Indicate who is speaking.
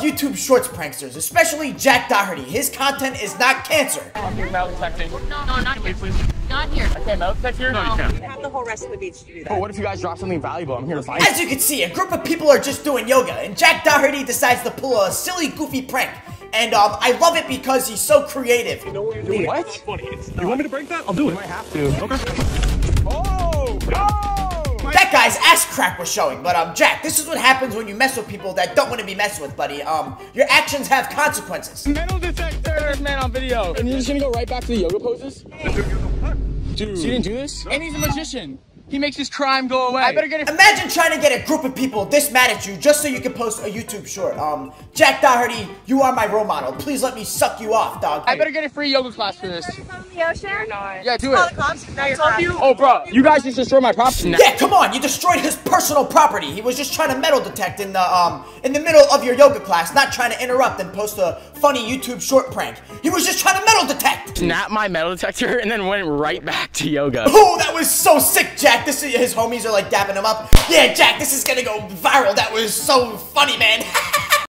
Speaker 1: love YouTube Shorts pranksters, especially Jack Doherty. His content is not cancer.
Speaker 2: I'm doing metal detecting.
Speaker 3: No, no, not here.
Speaker 2: please.
Speaker 3: Not here.
Speaker 2: Okay, metal detect here? No, you can't.
Speaker 4: You have the whole rest of the beach to do that.
Speaker 2: But what if you guys drop something valuable? I'm here to find it.
Speaker 1: As you can see, a group of people are just doing yoga, and Jack Doherty decides to pull a silly, goofy prank. And um, I love it because he's so creative.
Speaker 2: You know what you're doing. What? It's funny. It's you want me to break that? I'll do it. I might have to. Okay.
Speaker 1: That guy's ass crack was showing, but um, Jack, this is what happens when you mess with people that don't want to be messed with, buddy. Um, your actions have consequences.
Speaker 2: Metal detector! Man on video. And you're just gonna go right back to the yoga poses? Dude. So you didn't do this? And he's a magician. He makes his crime go away. I better get it.
Speaker 1: Imagine trying to get a group of people this mad at you just so you can post a YouTube short. Um, Jack Doherty, you are my role model. Please let me suck you off, dog.
Speaker 2: I better get a free yoga class for this.
Speaker 4: From the ocean? Or?
Speaker 2: Yeah, do it.
Speaker 4: Now you're trapped.
Speaker 2: Oh, bro, you guys just destroyed my property.
Speaker 1: Yeah, come on! You destroyed his personal property. He was just trying to metal detect in the um in the middle of your yoga class, not trying to interrupt and post a funny YouTube short prank. He was just trying to metal detect.
Speaker 5: Snap my metal detector and then went right back to yoga.
Speaker 1: Oh, that was so sick, Jack. This is his homies are like dapping him up. Yeah, Jack, this is gonna go viral. That was so funny, man.